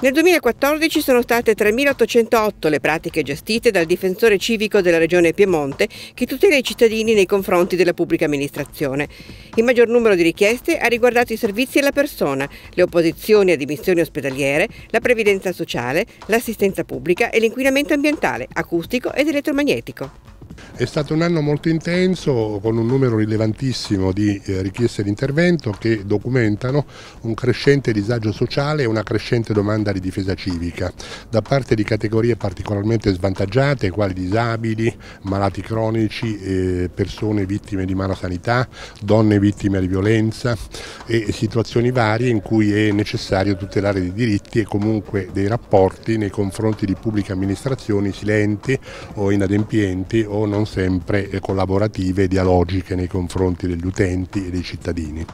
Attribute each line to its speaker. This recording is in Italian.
Speaker 1: Nel 2014 sono state 3.808 le pratiche gestite dal difensore civico della Regione Piemonte che tutela i cittadini nei confronti della pubblica amministrazione. Il maggior numero di richieste ha riguardato i servizi alla persona, le opposizioni a dimissioni ospedaliere, la previdenza sociale, l'assistenza pubblica e l'inquinamento ambientale, acustico ed elettromagnetico.
Speaker 2: È stato un anno molto intenso con un numero rilevantissimo di eh, richieste di intervento che documentano un crescente disagio sociale e una crescente domanda di difesa civica da parte di categorie particolarmente svantaggiate quali disabili, malati cronici, eh, persone vittime di mala sanità, donne vittime di violenza e situazioni varie in cui è necessario tutelare dei diritti e comunque dei rapporti nei confronti di pubbliche amministrazioni silenti o inadempienti o non sempre collaborative e dialogiche nei confronti degli utenti e dei cittadini.